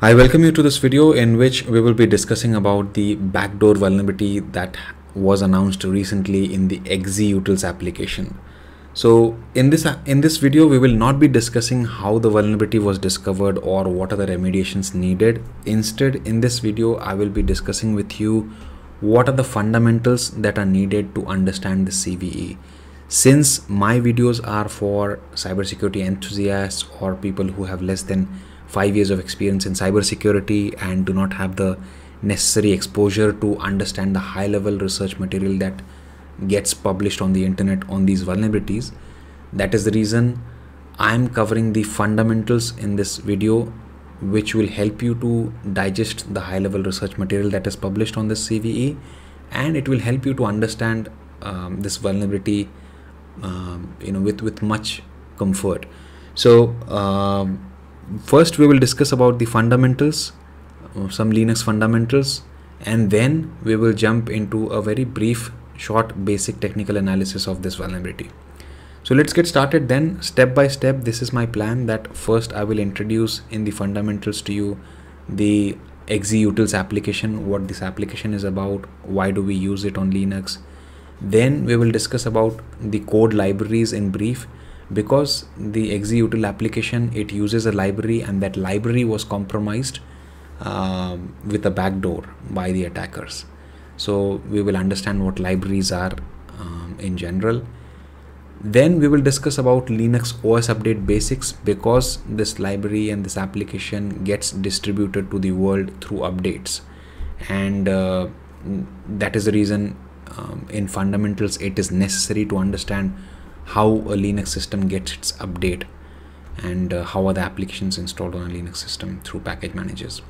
I welcome you to this video in which we will be discussing about the backdoor vulnerability that was announced recently in the XZ Utils application. So in this in this video we will not be discussing how the vulnerability was discovered or what are the remediations needed. Instead in this video I will be discussing with you what are the fundamentals that are needed to understand the CVE. Since my videos are for cybersecurity enthusiasts or people who have less than five years of experience in cybersecurity and do not have the necessary exposure to understand the high level research material that gets published on the internet on these vulnerabilities. That is the reason I'm covering the fundamentals in this video, which will help you to digest the high level research material that is published on this CVE and it will help you to understand um, this vulnerability um, you know with with much comfort so um, first we will discuss about the fundamentals uh, some linux fundamentals and then we will jump into a very brief short basic technical analysis of this vulnerability. So let's get started then. Step by step this is my plan that first i will introduce in the fundamentals to you the XZ Utils application what this application is about why do we use it on linux. Then we will discuss about the code libraries in brief because the XZ Util application it uses a library and that library was compromised uh, with a backdoor by the attackers. So we will understand what libraries are um, in general. Then we will discuss about linux os update basics because this library and this application gets distributed to the world through updates. And uh, that is the reason um, in fundamentals it is necessary to understand how a linux system gets its update and uh, how are the applications installed on a linux system through package managers.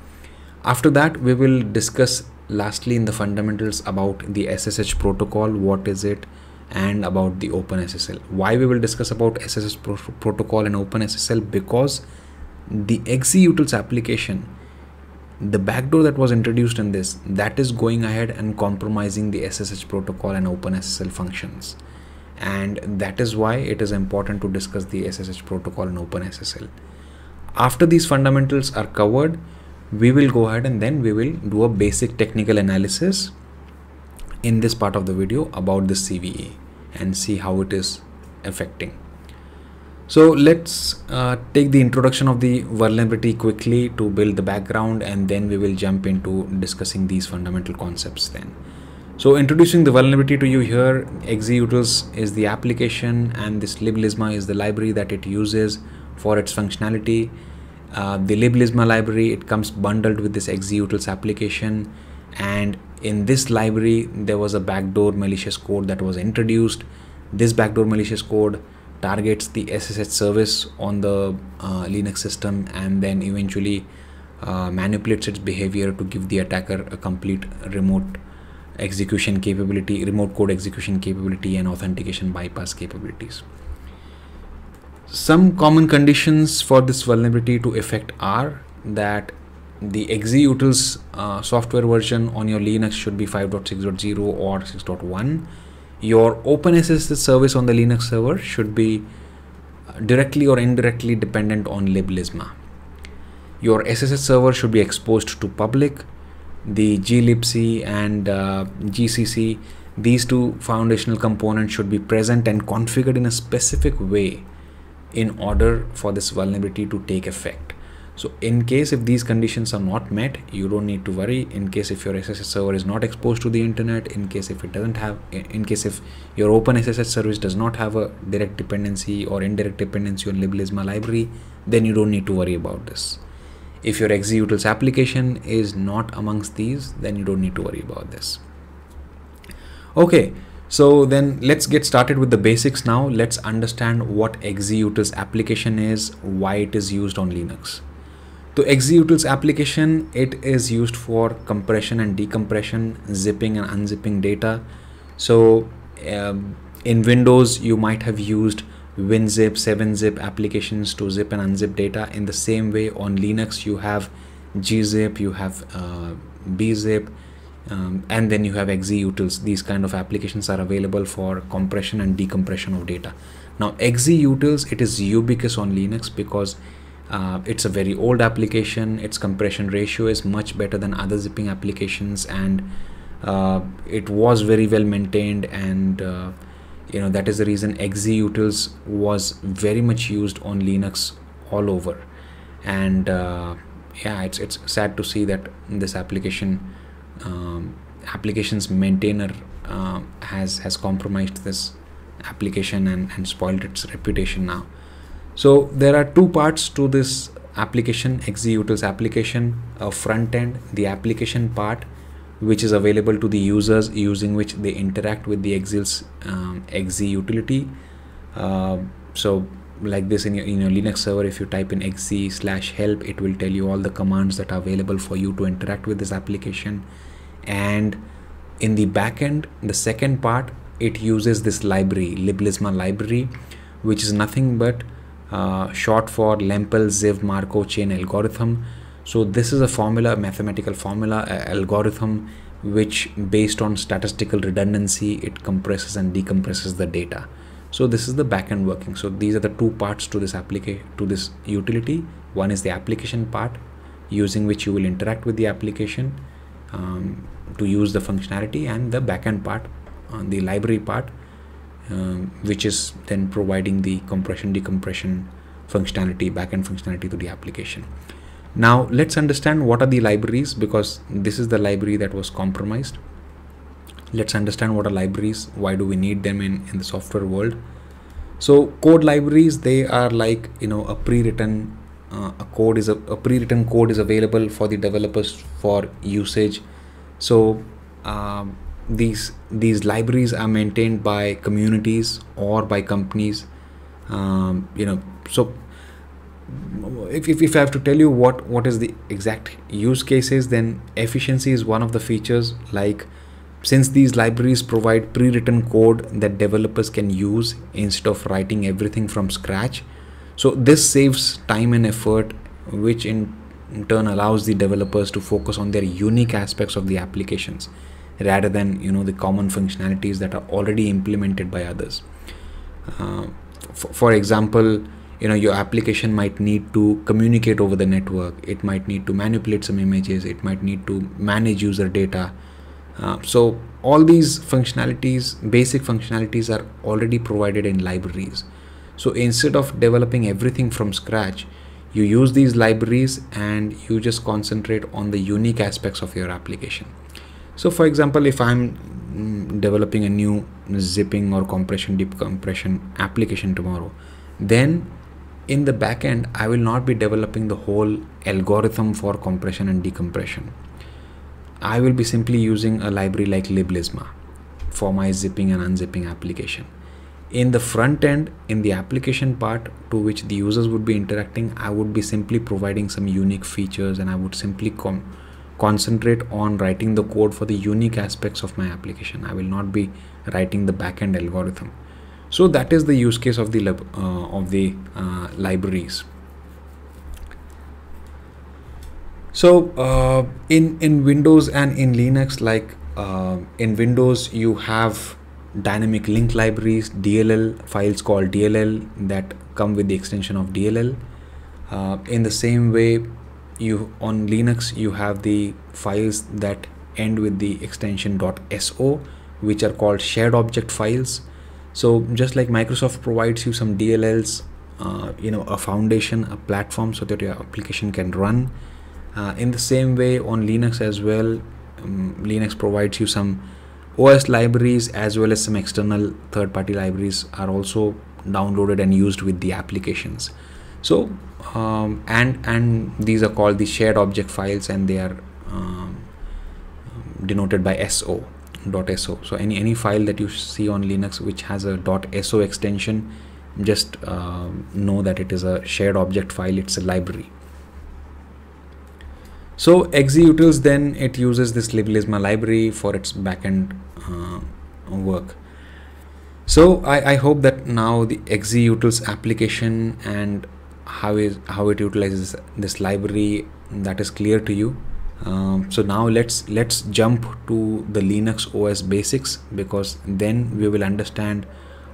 After that we will discuss lastly in the fundamentals about the ssh protocol what is it and about the openssl. Why we will discuss about ssh pro protocol and openssl? Because the XZ Utils application the backdoor that was introduced in this that is going ahead and compromising the SSH protocol and OpenSSL functions and that is why it is important to discuss the SSH protocol and OpenSSL. After these fundamentals are covered, we will go ahead and then we will do a basic technical analysis in this part of the video about the CVE and see how it is affecting. So let's uh, take the introduction of the vulnerability quickly to build the background and then we will jump into discussing these fundamental concepts then. So introducing the vulnerability to you here, XZ Utils is the application and this liblzma is the library that it uses for its functionality. Uh, the liblzma library, it comes bundled with this XZ Utils application and in this library there was a backdoor malicious code that was introduced. This backdoor malicious code targets the SSH service on the uh, Linux system and then eventually uh, manipulates its behavior to give the attacker a complete remote execution capability, remote code execution capability and authentication bypass capabilities. Some common conditions for this vulnerability to affect are that the XZ Utils uh, software version on your Linux should be 5.6.0 or 6.1 your OpenSSL service on the Linux server should be directly or indirectly dependent on liblzma. Your SSH server should be exposed to public. The glibc and uh, GCC, these two foundational components should be present and configured in a specific way in order for this vulnerability to take effect. So in case if these conditions are not met, you don't need to worry. In case if your SSH server is not exposed to the internet, in case if it doesn't have, in case if your Open SSH service does not have a direct dependency or indirect dependency on liblzma library, then you don't need to worry about this. If your XZ Utils application is not amongst these, then you don't need to worry about this. Okay, so then let's get started with the basics now. Let's understand what XZ Utils application is, why it is used on Linux. So XZ Utils application, it is used for compression and decompression, zipping and unzipping data. So um, in Windows, you might have used WinZip, 7-zip applications to zip and unzip data. In the same way on Linux, you have gzip, you have uh, bzip, um, and then you have XZ Utils. These kind of applications are available for compression and decompression of data. Now XZ Utils, it is ubiquitous on Linux because uh, it's a very old application its compression ratio is much better than other zipping applications and uh, it was very well maintained and uh, you know that is the reason XZ utils was very much used on linux all over. And uh, yeah it's it's sad to see that this application um, applications maintainer uh, has has compromised this application and, and spoiled its reputation now. So there are two parts to this application XZ utils application a front end the application part which is available to the users using which they interact with the exils um, exe utility. Uh, so like this in your, in your linux server if you type in exe slash help it will tell you all the commands that are available for you to interact with this application. And in the backend the second part it uses this library liblzma library which is nothing but uh, short for lempel ziv markov chain algorithm so this is a formula, a mathematical formula, algorithm which based on statistical redundancy, it compresses and decompresses the data. So this is the backend working. So these are the two parts to this application to this utility. One is the application part using which you will interact with the application um, to use the functionality and the backend part, uh, the library part, um, which is then providing the compression decompression functionality, backend functionality to the application. Now let's understand what are the libraries because this is the library that was compromised. Let's understand what are libraries, why do we need them in, in the software world. So code libraries, they are like, you know, a pre-written uh, a code is a, a, pre-written code is available for the developers for usage. So um, these these libraries are maintained by communities or by companies. Um, you know, so if, if, if I have to tell you what what is the exact use cases then efficiency is one of the features. Like since these libraries provide pre-written code that developers can use instead of writing everything from scratch so this saves time and effort which in, turn allows the developers to focus on their unique aspects of the applications rather than you know the common functionalities that are already implemented by others. Uh, for example you know your application might need to communicate over the network. It might need to manipulate some images. It might need to manage user data. Uh, so all these functionalities basic functionalities are already provided in libraries. So instead of developing everything from scratch you use these libraries and you just concentrate on the unique aspects of your application. So for example if i'm mm, developing a new zipping or compression decompression application tomorrow then in the backend, I will not be developing the whole algorithm for compression and decompression. I will be simply using a library like liblzma for my zipping and unzipping application. In the front end, in the application part to which the users would be interacting, I would be simply providing some unique features and I would simply concentrate on writing the code for the unique aspects of my application. I will not be writing the backend algorithm so that is the use case of the uh, of the uh, libraries. So uh, in in windows and in linux like uh, in windows you have dynamic link libraries dll files called dll that come with the extension of dll uh, in the same way you on linux you have the files that end with the extension .so which are called shared object files so just like Microsoft provides you some DLLs, uh, you know, a foundation, a platform so that your application can run. Uh, in the same way on Linux as well, um, Linux provides you some OS libraries as well as some external third-party libraries are also downloaded and used with the applications. So um, and and these are called the shared object files and they are um, denoted by SO .so so any any file that you see on linux which has a .so extension just uh, know that it is a shared object file it's a library. So XZ utils then it uses this liblzma library for its backend uh, work. So I, I hope that now the XZ utils application and how is how it utilizes this library that is clear to you um, so now let's let's jump to the linux os basics because then we will understand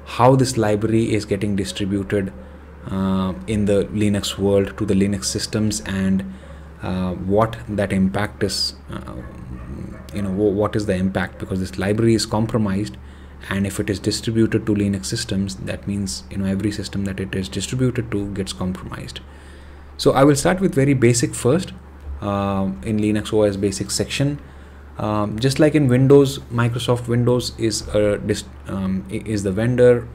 how this library is getting distributed uh, in the Linux world to the Linux systems and uh, what that impact is uh, you know what is the impact because this library is compromised and if it is distributed to linux systems that means you know every system that it is distributed to gets compromised. So i will start with very basic first uh, in linux os basic section. Um, just like in windows microsoft windows is a um, is the vendor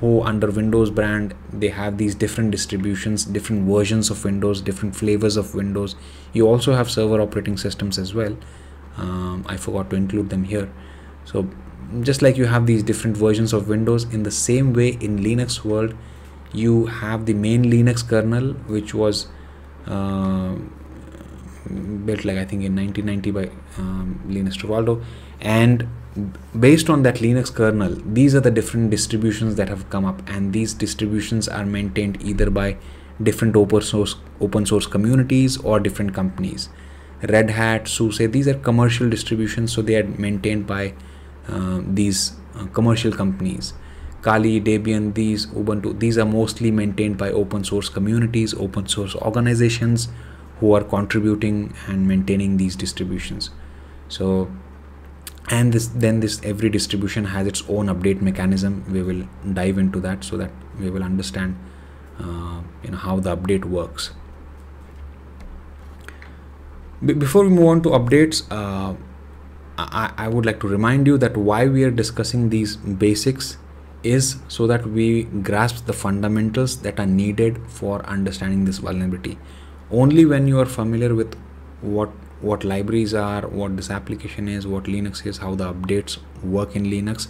who under windows brand they have these different distributions different versions of windows different flavors of windows. You also have server operating systems as well. Um, i forgot to include them here. So just like you have these different versions of windows in the same way in linux world you have the main linux kernel which was uh, built like i think in 1990 by um, linus torvalds and based on that linux kernel these are the different distributions that have come up. And these distributions are maintained either by different open source open source communities or different companies. Red hat suse these are commercial distributions so they are maintained by uh, these uh, commercial companies. Kali debian these ubuntu these are mostly maintained by open source communities open source organizations who are contributing and maintaining these distributions. So and this then this every distribution has its own update mechanism. We will dive into that so that we will understand uh, you know how the update works. B before we move on to updates uh, I, I would like to remind you that why we are discussing these basics is so that we grasp the fundamentals that are needed for understanding this vulnerability. Only when you are familiar with what what libraries are, what this application is, what Linux is, how the updates work in Linux,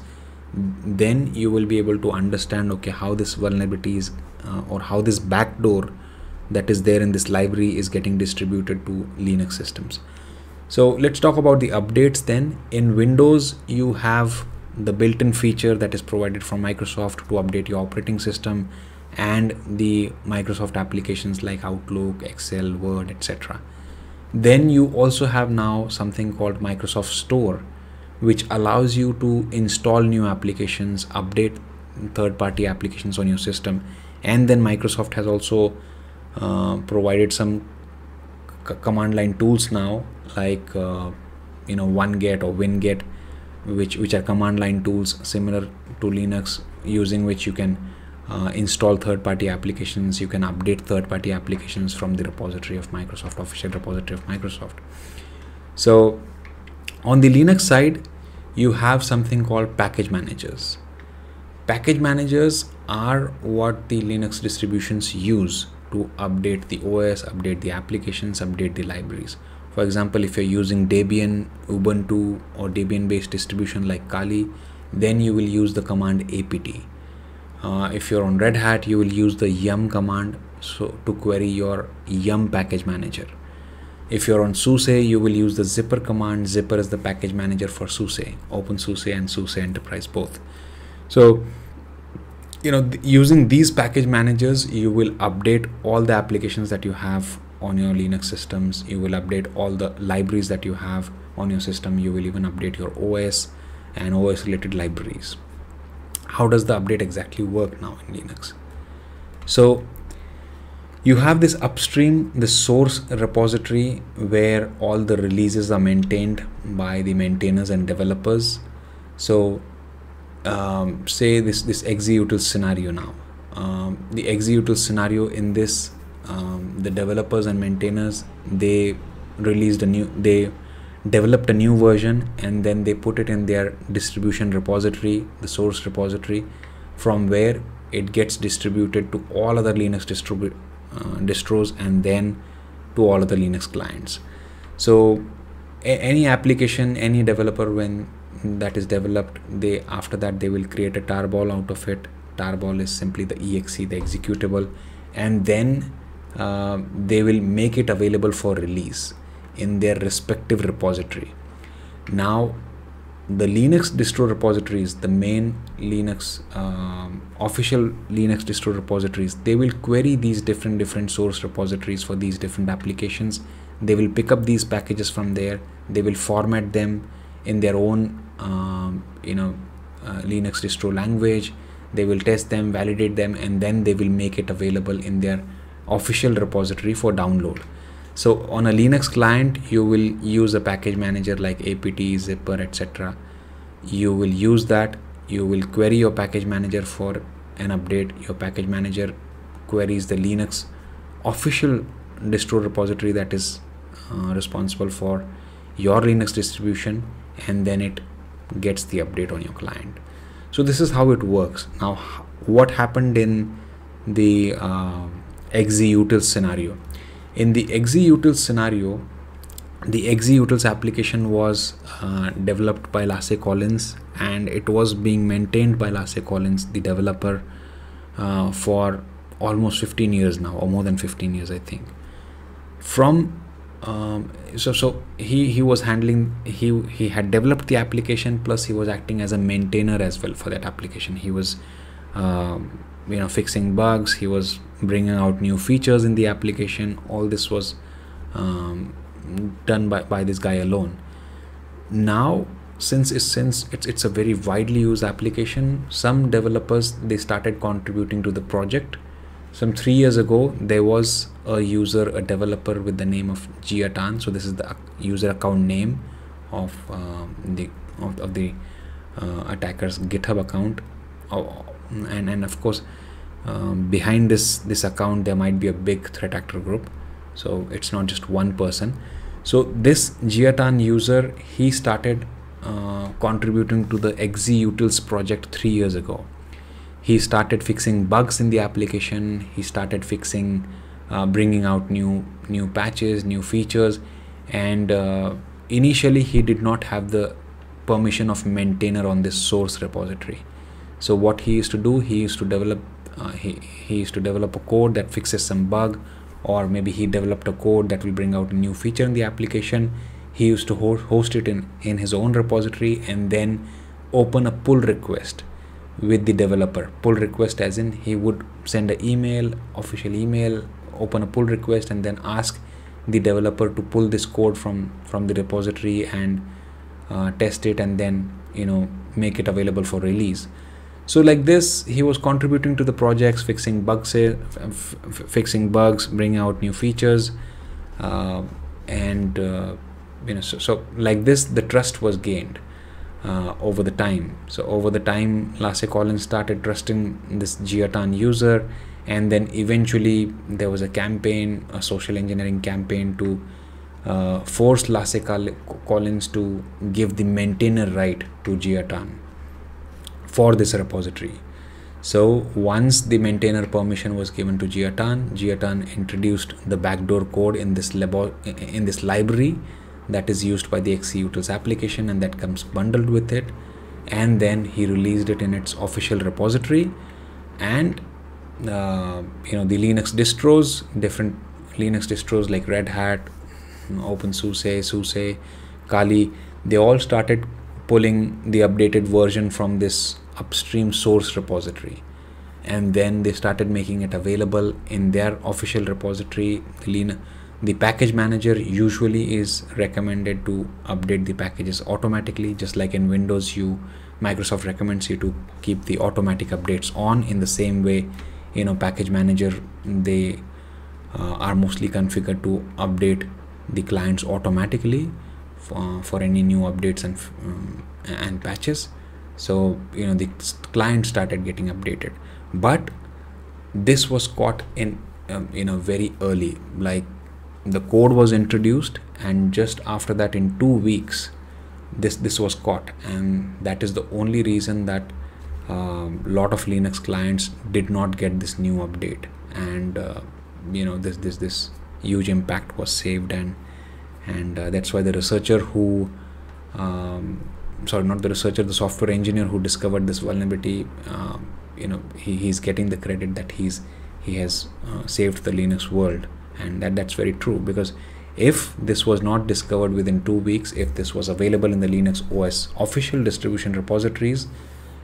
then you will be able to understand okay how this vulnerability is uh, or how this backdoor that is there in this library is getting distributed to Linux systems. So let's talk about the updates then. In Windows, you have the built-in feature that is provided from Microsoft to update your operating system and the Microsoft applications like Outlook, Excel, Word, etc. Then you also have now something called Microsoft Store, which allows you to install new applications, update third-party applications on your system. And then Microsoft has also uh, provided some command line tools now like uh, you know OneGet or WinGet which which are command line tools similar to Linux using which you can uh, install third-party applications. You can update third-party applications from the repository of Microsoft official repository of Microsoft. So on the Linux side you have something called package managers. Package managers are what the Linux distributions use to update the OS update the applications update the libraries. For example if you're using debian ubuntu or debian based distribution like kali then you will use the command apt uh, if you're on red hat you will use the yum command so to query your yum package manager if you're on SUSE, you will use the zypper command. Zypper is the package manager for SUSE, OpenSUSE and SUSE Enterprise both. So, you know, th using these package managers, you will update all the applications that you have on your linux systems you will update all the libraries that you have on your system you will even update your os and os related libraries how does the update exactly work now in linux? So you have this upstream the source repository where all the releases are maintained by the maintainers and developers. So um, say this this executable scenario now. Um, the executable scenario in this um, the developers and maintainers they released a new they developed a new version and then they put it in their distribution repository the source repository from where it gets distributed to all other linux uh, distros and then to all other linux clients. So any application any developer when that is developed they after that they will create a tarball out of it. Tarball is simply the exe the executable. And then uh, they will make it available for release in their respective repository. Now, the Linux distro repositories, the main Linux um, official Linux distro repositories, they will query these different different source repositories for these different applications. They will pick up these packages from there. They will format them in their own, um, you know, uh, Linux distro language. they will test them validate them and then they will make it available in their official repository for download so on a linux client you will use a package manager like apt zypper etc you will use that. You will query your package manager for an update. Your package manager queries the linux official distro repository that is uh, responsible for your linux distribution and then it gets the update on your client. So this is how it works. Now what happened in the uh, XZ scenario in the XZ scenario the XZ application was uh, developed by Lasse Collins and it was being maintained by Lasse Collins the developer uh, for almost 15 years now or more than 15 years I think. From um, so so he he was handling he he had developed the application plus he was acting as a maintainer as well for that application. He was um, you know fixing bugs he was bringing out new features in the application. All this was um, done by, by this guy alone. Now since it's since it's, it's a very widely used application some developers they started contributing to the project. Some three years ago there was a user a developer with the name of Jia Tan. So this is the user account name of uh, the of, of the uh, attacker's github account. Oh, and and of course um, behind this this account there might be a big threat actor group. So it's not just one person. So this Jia Tan user he started uh, contributing to the XZ utils project three years ago. He started fixing bugs in the application. He started fixing uh, bringing out new new patches new features. And uh, initially he did not have the permission of maintainer on this source repository. So what he used to do he used to develop uh, he, he used to develop a code that fixes some bug or maybe he developed a code that will bring out a new feature in the application. He used to host it in in his own repository and then open a pull request with the developer. Pull request as in he would send an email official email open a pull request and then ask the developer to pull this code from from the repository and uh, test it and then you know make it available for release so like this he was contributing to the projects fixing bugs fixing bugs bringing out new features uh, and uh, you know so, so like this the trust was gained uh, over the time. So over the time, Lasse Collins started trusting this Jia Tan user, and then eventually there was a campaign, a social engineering campaign to uh, force Lasse Collins to give the maintainer right to Jia Tan for this repository. So once the maintainer permission was given to Jia Tan, Jiatan introduced the backdoor code in this labo in this library that is used by the XZ application and that comes bundled with it and then he released it in its official repository and uh, you know the Linux distros different Linux distros like Red Hat OpenSUSE, SUSE, Kali they all started pulling the updated version from this upstream source repository. And then they started making it available in their official repository. The Linux the package manager usually is recommended to update the packages automatically just like in windows you microsoft recommends you to keep the automatic updates on in the same way you know package manager they uh, are mostly configured to update the clients automatically for, for any new updates and um, and patches. So you know the client started getting updated. But this was caught in um, you know very early. Like the code was introduced and just after that in two weeks this this was caught. And that is the only reason that a um, lot of linux clients did not get this new update. And uh, you know this this this huge impact was saved and and uh, that's why the researcher who um, sorry not the researcher the software engineer who discovered this vulnerability uh, you know he, he's getting the credit that he's he has uh, saved the linux world. And that that's very true because if this was not discovered within two weeks if this was available in the linux os official distribution repositories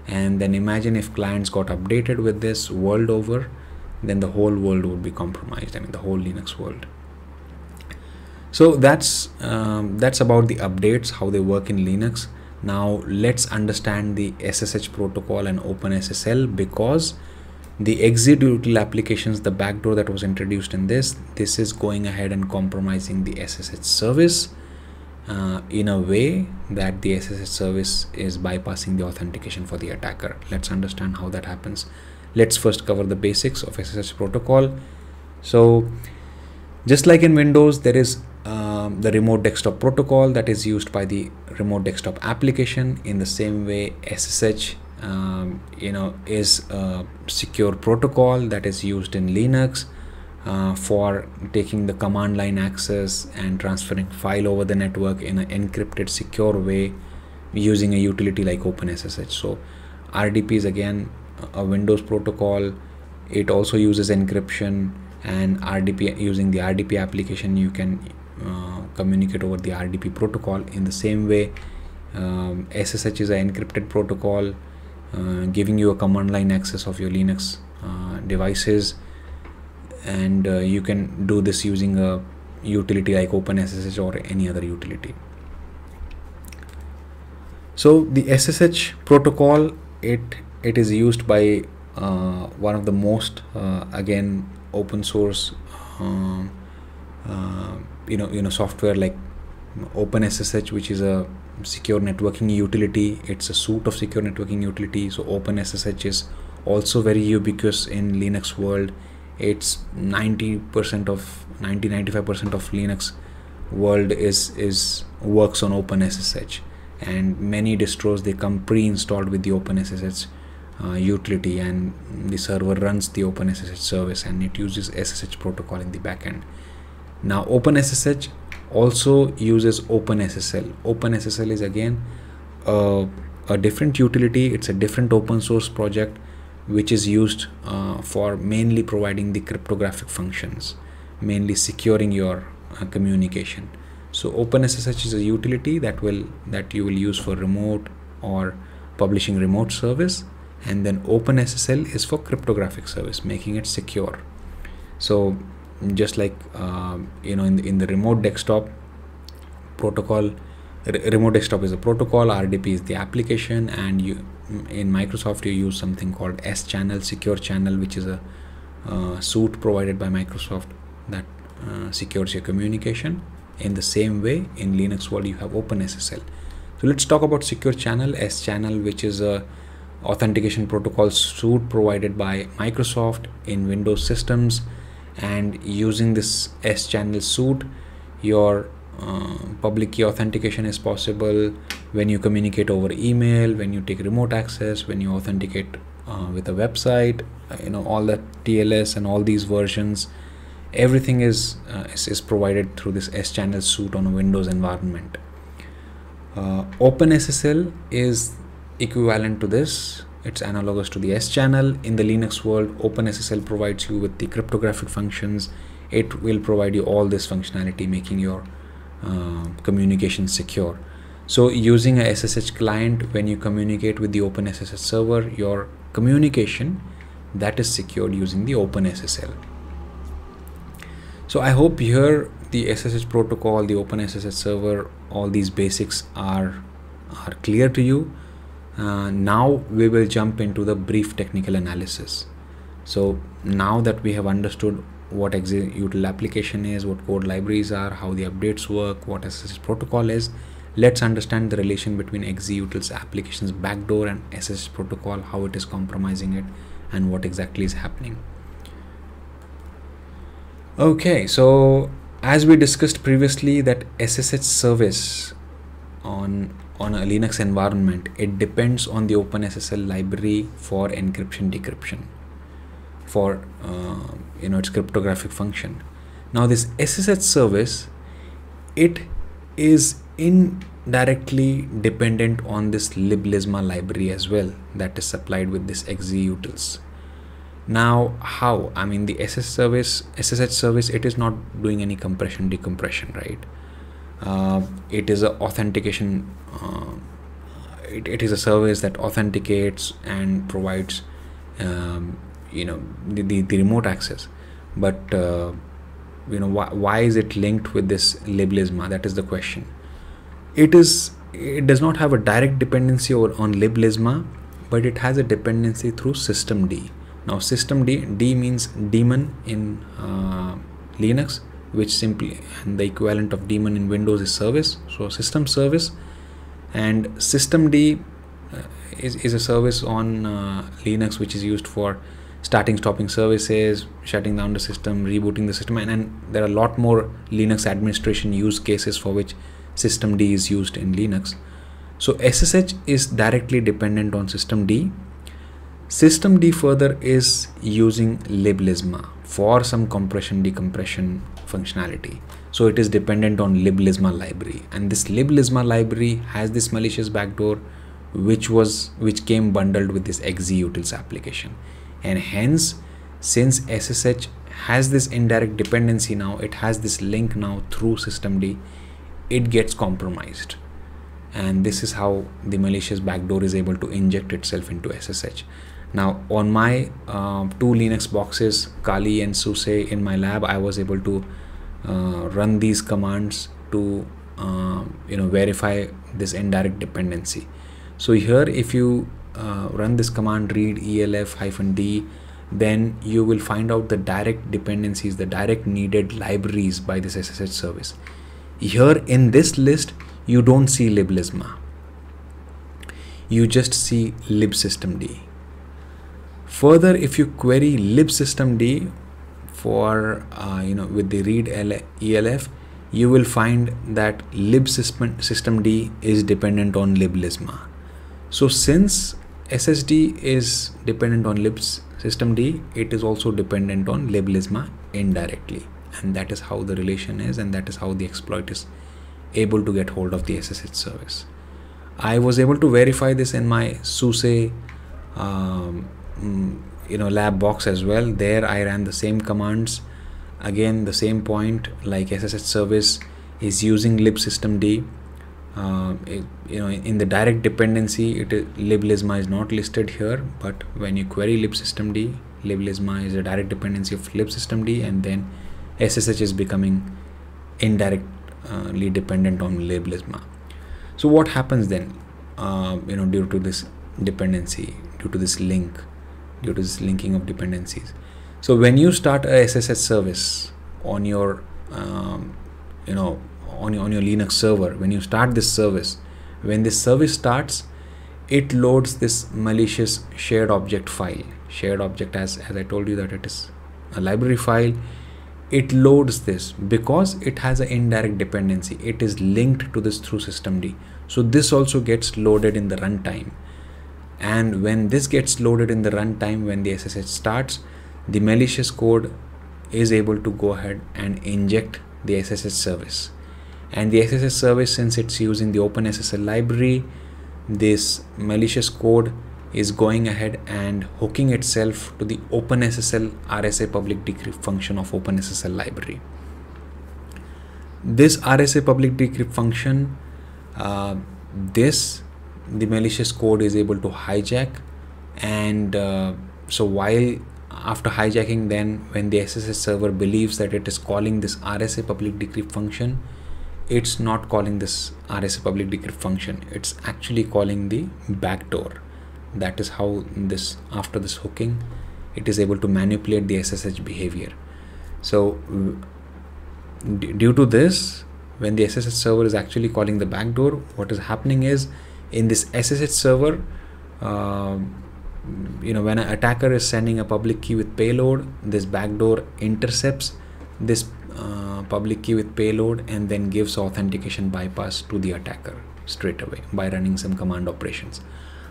and then imagine if clients got updated with this world over then the whole world would be compromised. I mean the whole linux world so that's um, that's about the updates how they work in linux now let's understand the SSH protocol and OpenSSL because the executable applications, the backdoor that was introduced in this, this is going ahead and compromising the SSH service uh, in a way that the SSH service is bypassing the authentication for the attacker. Let's understand how that happens. Let's first cover the basics of SSH protocol. So just like in Windows, there is um, the remote desktop protocol that is used by the remote desktop application in the same way SSH um, you know is a secure protocol that is used in Linux uh, for taking the command line access and transferring file over the network in an encrypted secure way using a utility like OpenSSH. So RDP is again a Windows protocol. It also uses encryption and RDP using the RDP application you can communicate over the RDP protocol in the same way um, SSH is an encrypted protocol uh, giving you a command line access of your Linux uh, devices and uh, you can do this using a utility like OpenSSH or any other utility. So the SSH protocol it it is used by uh, one of the most uh, again open source um, uh, you know you know software like OpenSSH which is a secure networking utility. It's a suite of secure networking utility. So OpenSSH is also very ubiquitous in Linux world. It's 90% of 90 95% of Linux world is is works on OpenSSH. And many distros they come pre-installed with the OpenSSH uh, utility and the server runs the OpenSSH service and it uses SSH protocol in the backend now OpenSSH also uses OpenSSL. OpenSSL is again a different utility. It's a different open source project which is used uh, for mainly providing the cryptographic functions, mainly securing your uh, communication. So OpenSSH is a utility that will that you will use for remote or publishing remote service and then OpenSSL is for cryptographic service making it secure so just like uh, you know in the, in the remote desktop protocol remote desktop is a protocol rdp is the application and you in microsoft you use something called s channel secure channel which is a uh, provided by microsoft that uh, secures your communication. In the same way in linux world you have openssl. So let's talk about secure channel s channel which is a authentication protocol suite provided by microsoft in windows systems and using this S channel suit your uh, public key authentication is possible when you communicate over email when you take remote access when you authenticate uh, with a website uh, you know all the TLS and all these versions. Everything is, uh, is, is provided through this S channel suite on a Windows environment. Uh, OpenSSL is equivalent to this it's analogous to the S channel. In the Linux world, OpenSSL provides you with the cryptographic functions. It will provide you all this functionality, making your uh, communication secure. So using a SSH client, when you communicate with the OpenSSL server, your communication that is secured using the OpenSSL. So I hope here the SSH protocol, the OpenSSL server, all these basics are, are clear to you. Uh, now we will jump into the brief technical analysis. So now that we have understood what executable application is what code libraries are how the updates work what SSH protocol is let's understand the relation between XZ utils applications backdoor and SSH protocol how it is compromising it and what exactly is happening. Okay so as we discussed previously that SSH service on on a Linux environment, it depends on the OpenSSL library for encryption decryption for uh, you know its cryptographic function. Now this SSH service, it is indirectly dependent on this liblzma library as well that is supplied with this XZ utils. Now how? I mean the SSH service, SSH service, it is not doing any compression decompression, right? Uh, it is a authentication uh, it, it is a service that authenticates and provides um, you know the, the, the, remote access. But uh, you know why, why is it linked with this liblzma? That is the question. It is it does not have a direct dependency or on liblzma but it has a dependency through systemd now systemd d means daemon in uh, linux which simply and the equivalent of daemon in windows is service. So system service and systemd uh, is, is a service on uh, linux which is used for starting stopping services shutting down the system rebooting the system and, and there are a lot more linux administration use cases for which systemd is used in linux. So ssh is directly dependent on systemd systemd further is using liblzma for some compression decompression functionality. So it is dependent on liblzma library. And this liblzma library has this malicious backdoor which was which came bundled with this xzutils application. And hence since ssh has this indirect dependency now it has this link now through systemd it gets compromised. And this is how the malicious backdoor is able to inject itself into ssh now on my uh, two linux boxes kali and suse in my lab i was able to uh, run these commands to uh, you know verify this indirect dependency. So here if you uh, run this command readelf hyphen d then you will find out the direct dependencies the direct needed libraries by this ssh service. Here in this list you don't see liblzma. You just see libsystemd further if you query libsystemd for uh, you know with the readelf you will find that libsystemd is dependent on liblzma so since SSHD is dependent on libsystemd, it is also dependent on liblzma indirectly. And that is how the relation is and that is how the exploit is able to get hold of the SSH service. I was able to verify this in my SUSE um, you know lab box as well. There I ran the same commands. Again the same point like SSH service is using libsystemd uh, it, you know in the direct dependency it is, liblzma is not listed here but when you query libsystemd liblzma is a direct dependency of libsystemd and then ssh is becoming indirectly dependent on liblzma so what happens then uh, you know due to this dependency due to this link due to this linking of dependencies. So when you start a ssh service on your um, you know on your, on your linux server when you start this service when this service starts it loads this malicious shared object file. Shared object as as i told you that it is a library file. It loads this because it has an indirect dependency. It is linked to this through systemd so this also gets loaded in the runtime and when this gets loaded in the runtime when the ssh starts the malicious code is able to go ahead and inject the ssh service. And the SSH service since it's using the OpenSSL library this malicious code is going ahead and hooking itself to the OpenSSL RSA public decrypt function of OpenSSL library. This RSA public decrypt function uh, this the malicious code is able to hijack. And uh, so while after hijacking then when the SSH server believes that it is calling this RSA public decrypt function it's not calling this RSA public decrypt function. It's actually calling the backdoor. That is how this after this hooking it is able to manipulate the SSH behavior. So due to this when the SSH server is actually calling the backdoor what is happening is in this SSH server uh, you know when an attacker is sending a public key with payload this backdoor intercepts this uh, public key with payload and then gives authentication bypass to the attacker straight away by running some command operations.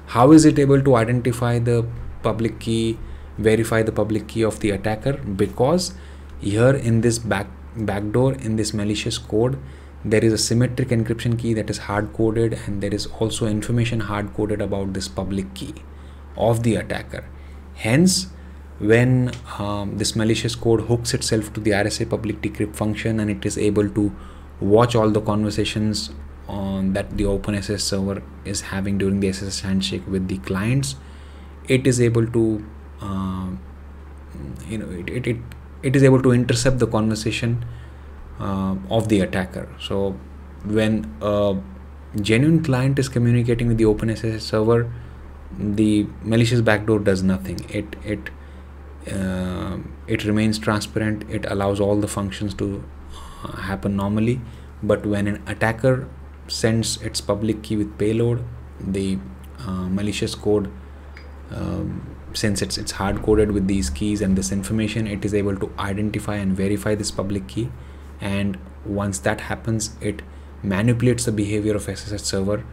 How is it able to identify the public key, verify the public key of the attacker? Because here in this back backdoor in this malicious code, there is a symmetric encryption key that is hard coded and there is also information hard coded about this public key of the attacker. Hence, when um, this malicious code hooks itself to the RSA public decrypt function and it is able to watch all the conversations on that the OpenSSH server is having during the SSH handshake with the clients, it is able to uh, you know it, it, it, it is able to intercept the conversation uh, of the attacker. So when a genuine client is communicating with the OpenSSH server, the malicious backdoor does nothing. It it uh, it remains transparent. It allows all the functions to uh, happen normally. But when an attacker sends its public key with payload, the uh, malicious code um, since it's it's hard coded with these keys and this information it is able to identify and verify this public key and once that happens it manipulates the behavior of SSH server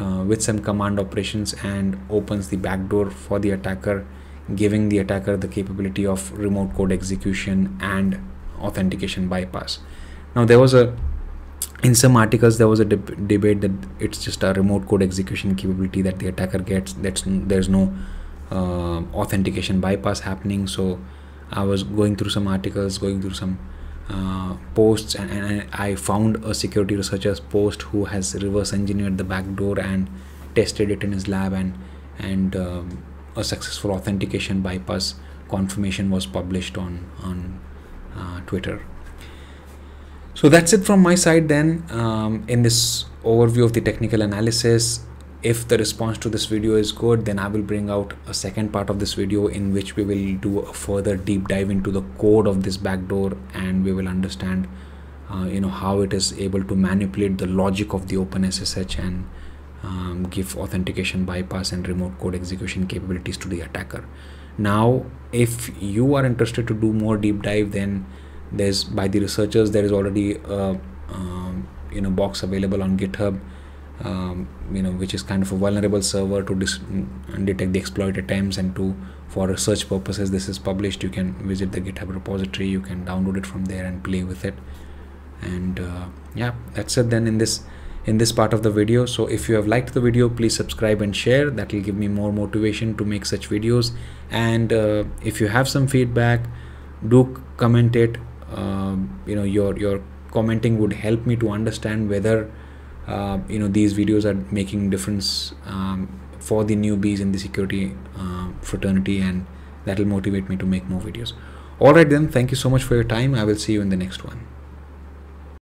uh, with some command operations and opens the backdoor for the attacker giving the attacker the capability of remote code execution and authentication bypass. Now there was a in some articles there was a deb debate that it's just a remote code execution capability that the attacker gets. That's there's no uh, authentication bypass happening. So i was going through some articles going through some uh, posts and, and, i found a security researcher's post who has reverse engineered the backdoor and tested it in his lab and and um, a successful authentication bypass confirmation was published on on uh, twitter. So that's it from my side then um, in this overview of the technical analysis if the response to this video is good then i will bring out a second part of this video in which we will do a further deep dive into the code of this backdoor and we will understand uh, you know how it is able to manipulate the logic of the OpenSSH and um, give authentication bypass and remote code execution capabilities to the attacker. Now if you are interested to do more deep dive then there's by the researchers there is already a um, you know box available on github um, you know which is kind of a vulnerable server to dis- detect the exploit attempts and to for research purposes this is published. You can visit the github repository. You can download it from there and play with it. And uh, yeah that's it then in this in this part of the video. So if you have liked the video please subscribe and share. That will give me more motivation to make such videos. And uh, if you have some feedback do comment it. Uh, you know your your commenting would help me to understand whether uh, you know these videos are making difference um, for the newbies in the security uh, fraternity and that will motivate me to make more videos. All right then. Thank you so much for your time. I will see you in the next one